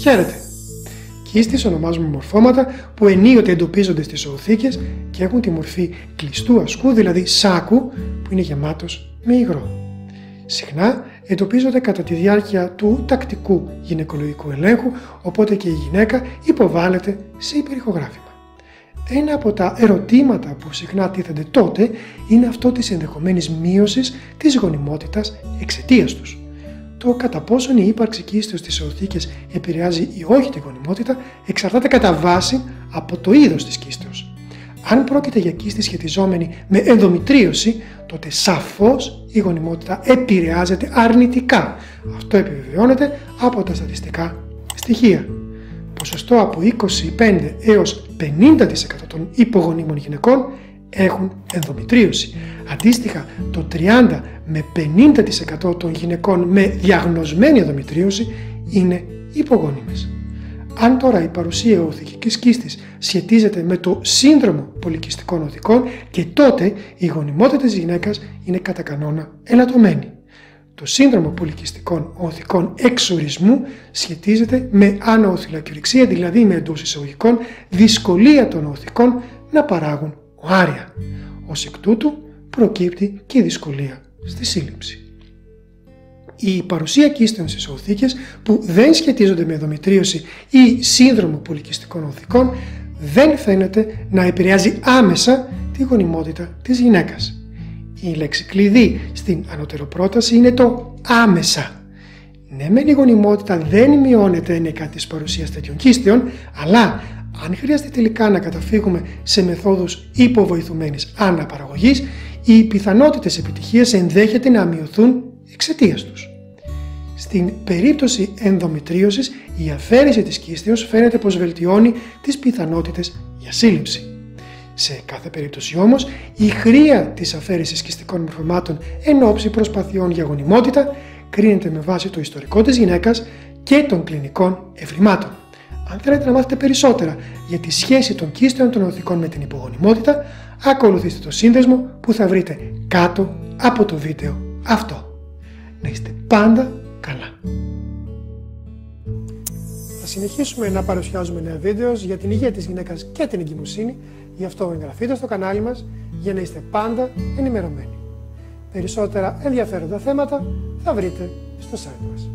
Χαίρετε! Κίστης ονομάζουμε μορφώματα που ενίοτε εντοπίζονται στις οθήκες και έχουν τη μορφή κλειστού ασκού, δηλαδή σάκου, που είναι γεμάτος με υγρό. Συχνά εντοπίζονται κατά τη διάρκεια του τακτικού γυναικολογικού ελέγχου, οπότε και η γυναίκα υποβάλλεται σε υπερηχογράφημα. Ένα από τα ερωτήματα που συχνά τίθενται τότε είναι αυτό της ενδεχομένης μείωσης της γονιμότητας εξαιτίας τους. Το κατά πόσον η ύπαρξη κίστεως στις οθήκες επηρεάζει ή όχι τη γονιμότητα εξαρτάται κατά βάση από το είδος της κίστεως. Αν πρόκειται για κίστη σχετιζόμενη με ενδομητρίωση, τότε σαφώς η γονιμότητα επηρεάζεται αρνητικά. Αυτό επιβεβαιώνεται από τα στατιστικά στοιχεία. Ποσοστό από 25 έως 50% των υπογονίμων γυναικών έχουν ενδομητρίωση. Αντίστοιχα, το 30 με 50% των γυναικών με διαγνωσμένη ενδομητρίωση είναι υπογονίμες. Αν τώρα η παρουσία οθικικής κίστης σχετίζεται με το σύνδρομο πολυκυστικών οθικών και τότε η γονιμότητα της γυναίκας είναι κατά κανόνα ελαττωμένη. Το σύνδρομο πολυκυστικών οθικών εξορισμού σχετίζεται με άνοοθυλακιορυξία, δηλαδή με εντός εισαγωγικών δυσκολία των οθικών να παράγουν οάρια. Ως εκ τούτου προκύπτει και η δυσκολία στη σύλληψη η παρουσία κίστεων στις οθήκες που δεν σχετίζονται με ενδομητρίωση ή σύνδρομο πολυκυστικών οθικών δεν φαίνεται να επηρεάζει άμεσα τη γονιμότητα της γυναίκας. Η λέξη κλειδί στην ανωτεροπρόταση είναι το άμεσα. Ναι, μεν η γονιμότητα δεν μειώνεται ένεκα της παρουσίας τέτοιων κίστεων, αλλά αν χρειαστεί τελικά να καταφύγουμε σε μεθόδους υποβοηθουμένης αναπαραγωγής, οι πιθανότητες επιτυχίας ενδέχεται να μειωθούν εξαιτίας τους. Στην περίπτωση ενδομητρίωσης, η αφαίρεση της κίστεως φαίνεται πως βελτιώνει τις πιθανότητες για σύλληψη. Σε κάθε περίπτωση όμως, η χρία της αφαίρεσης κιστικών μορφωμάτων εν ώψη προσπαθειών για γονιμότητα κρίνεται με βάση το ιστορικό της γυναίκας και των κλινικών ευρημάτων. Αν θέλετε να μάθετε περισσότερα για τη σχέση των κίστεων των οθικών με την υπογονιμότητα, ακολουθήστε το σύνδεσμο που θα βρείτε κάτω από το βίντεο αυτό να είστε πάντα καλά. Θα συνεχίσουμε να παρουσιάζουμε νέα βίντεος για την υγεία της γυναίκας και την εγκυμοσύνη, γι' αυτό εγγραφείτε στο κανάλι μας για να είστε πάντα ενημερωμένοι. Περισσότερα ενδιαφέροντα θέματα θα βρείτε στο site μας.